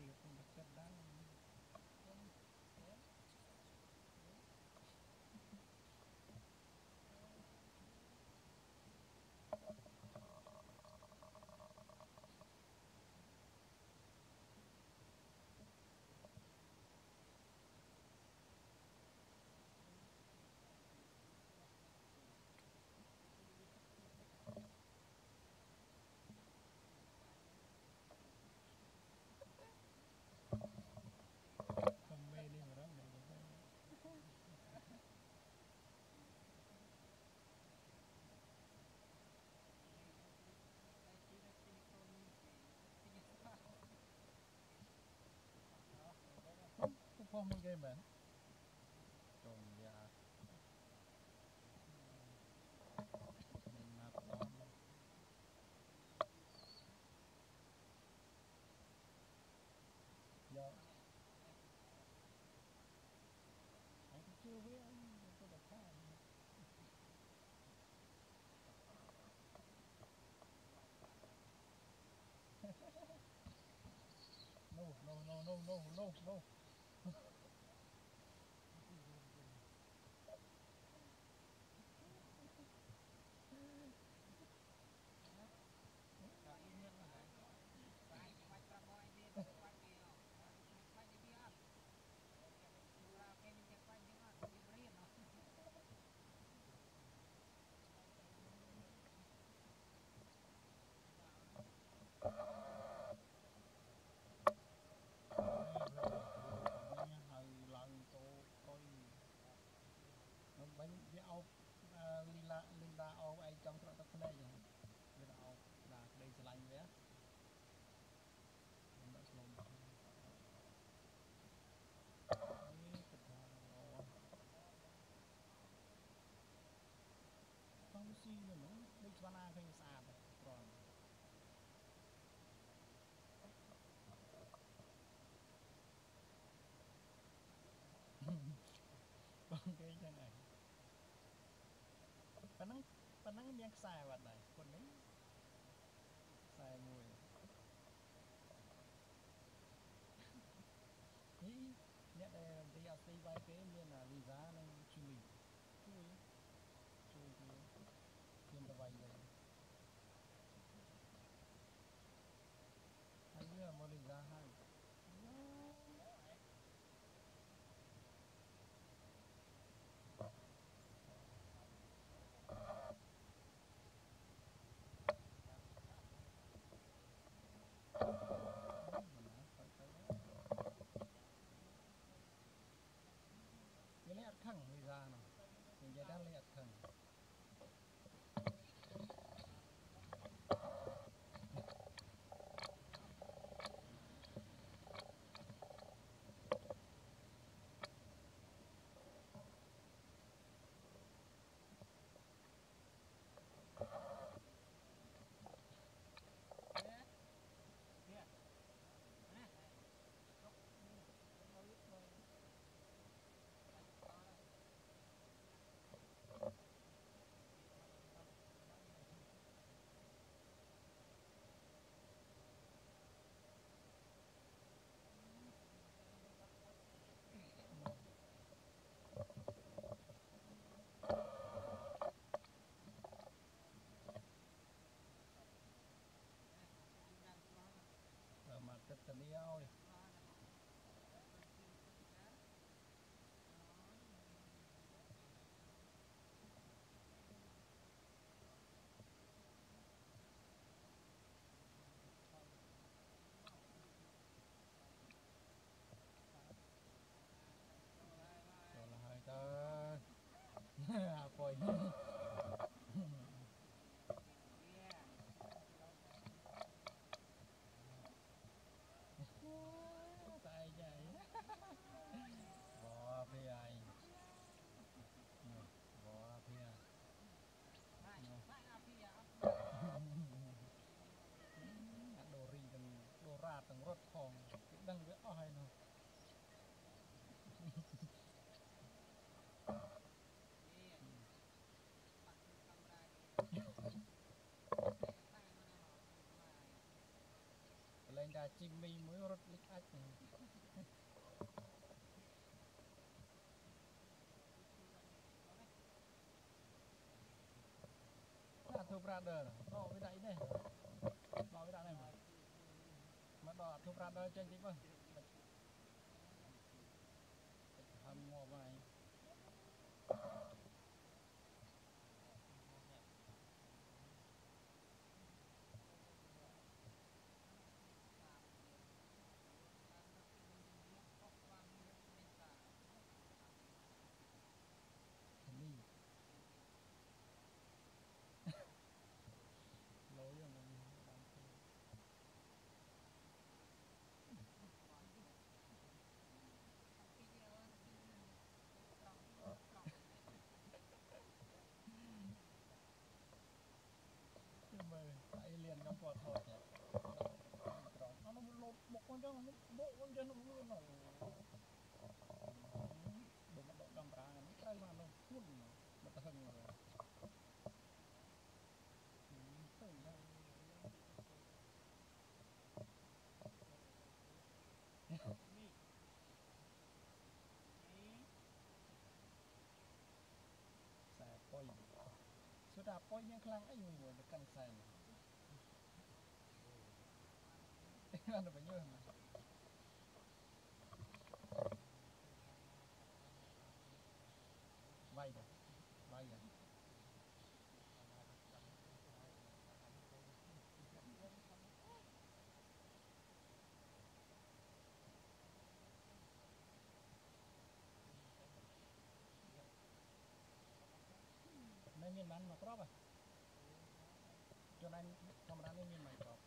ពីធម្មជាតិដែរ Anton game man. Trùng dạ. Dạ. Anh chưa no, no, no, no, no, no, no. ប៉ណ្ណឹងប៉ណ្ណឹងមានខ្សែវត្តដែរគុណនេះខ្សែមួយនេះអ្នកដែលរៀនអត់ស្ទីបាយគេមានវីសានិងជូលី លែងតែជីមមីមួយរត់លិចអាចហ្នឹងណាទូប្រាដឺដកវាដាក់នេះដកវាដាក់នេះមកដកទូប្រាដឺចេញតិចមើលហឹមងាប់ហើយ នេះលោយ៉ាងហ្នឹងបានទេចាំមើលអីលៀនខ្ញុំគាត់ថតទេត្រង់អត់នោះលោតបុកអញ្ចឹងនោះបុកអញ្ចឹងនោះលឿនណាស់បើមកដកដំប្រាហ្នឹងត្រូវមកនោះធ្ងន់មកមកទៅហឹងមកទៅទៅខ្សែប៉ុយ សុទ្ធតែប៉ុយមានខ្លាំងអីមួយមួយទៅកាន់ខ្សែនេះបានទៅញើសណាវាយទៅវាយ មានបានមកគ្រាប់ហ៎ជួនឯងធម្មតានេះមានមកគ្រាប់